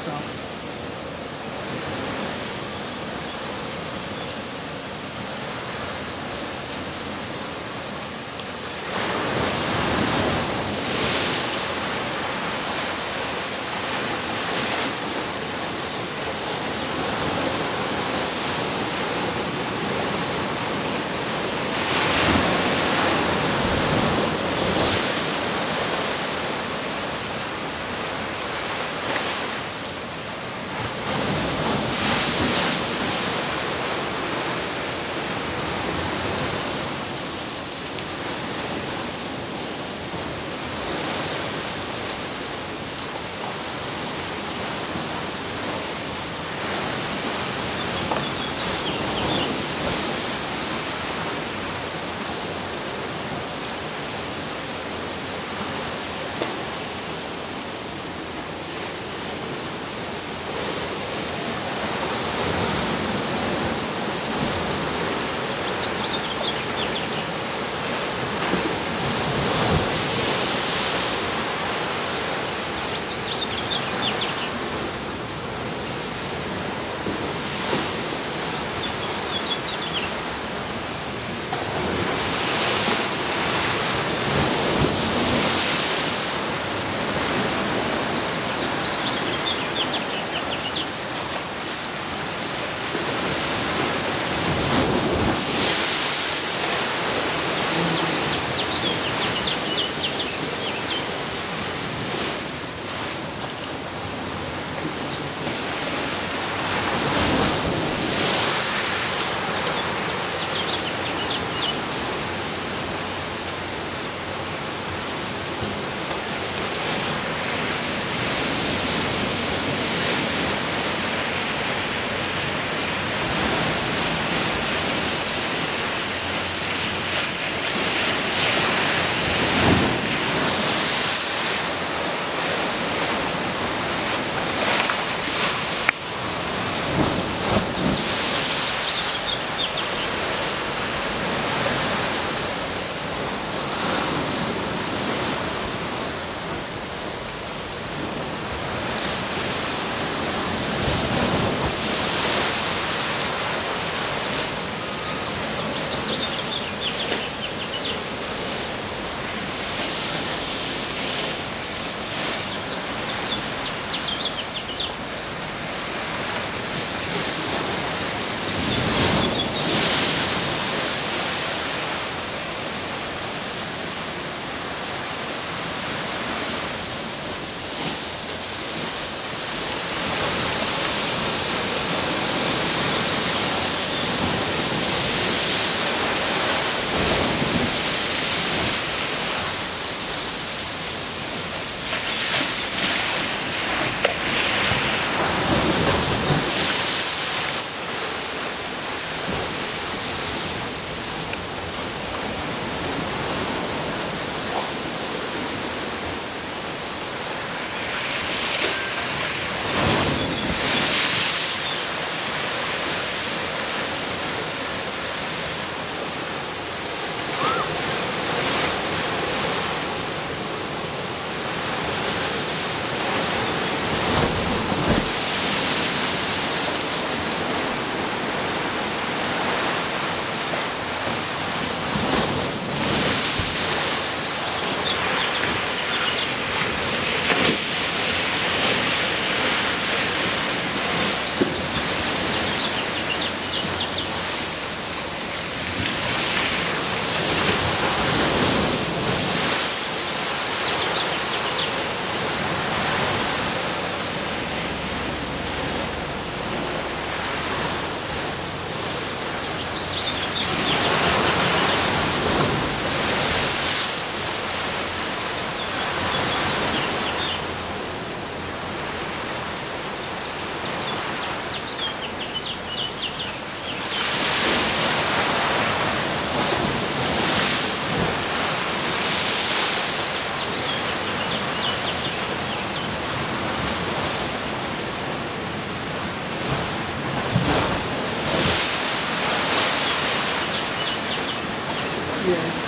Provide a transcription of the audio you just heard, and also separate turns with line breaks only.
So